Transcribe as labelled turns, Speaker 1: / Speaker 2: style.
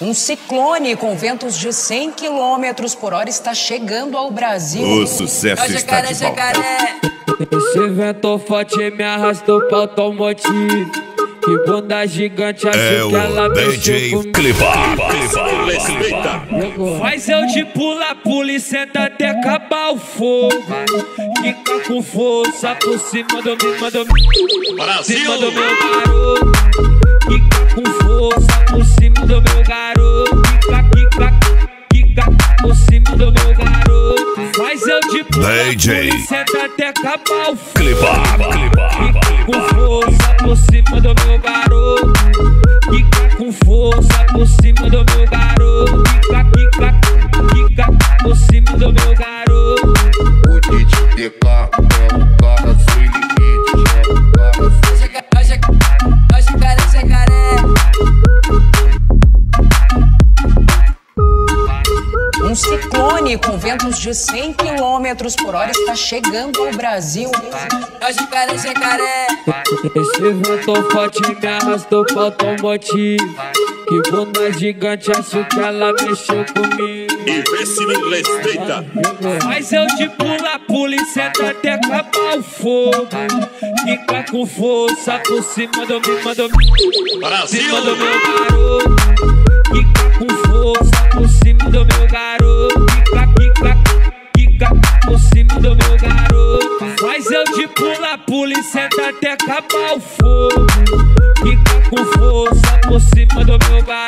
Speaker 1: Um ciclone com ventos de 100 km por hora está chegando ao Brasil.
Speaker 2: O sucesso está de volta.
Speaker 3: Esse vento forte me arrastou pra automotivo. Que bunda gigante, acho
Speaker 2: É
Speaker 3: que ela
Speaker 2: o
Speaker 3: mexeu
Speaker 2: DJ
Speaker 3: comigo.
Speaker 2: Clipa.
Speaker 3: Faz eu de pula, pula e senta até acabar o fogo. Fica com força por cima do meu, do meu, cima do meu garoto. Fica com força por cima do meu garoto. Cima do meu garoto. Faz eu de pula,
Speaker 2: DJ.
Speaker 3: pula e senta até acabar o fogo.
Speaker 2: Clipa.
Speaker 3: Fica com força por cima do meu garoto.
Speaker 4: Um
Speaker 1: ciclone com ventos de 100 km por hora está chegando ao Brasil.
Speaker 3: Esse vento forte me arrastou pra automotivo. Que bunda gigante, acho que ela mexeu comigo.
Speaker 5: E vê se me respeita.
Speaker 3: Mas eu de pula, pula e senta até acabar o fogo. Fica com força por cima do meu, do cima do meu garoto. Fica com força A polícia tá até acabar o fogo. Fica com força por cima do meu bar.